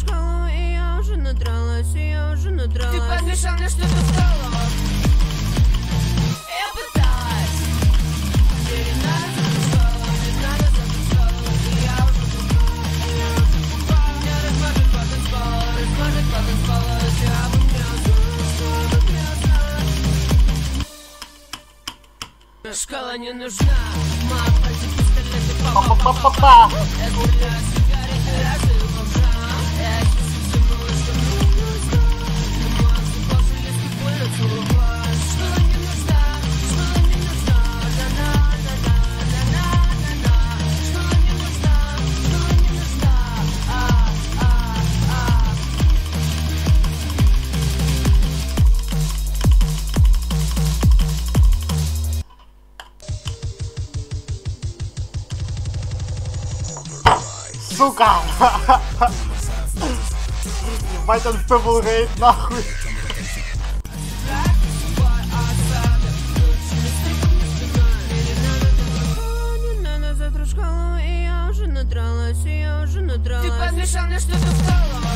школу, и я уже надралась, и я уже надралась. Ты подмешал мне что-то в голову. Я пыталась. Шкала не нужна, мама, эти пистолеты по Я гуляю с сигаретой, Сука! Ебать он пебл рейд нахуй. в Ты подмешал мне что-то в голову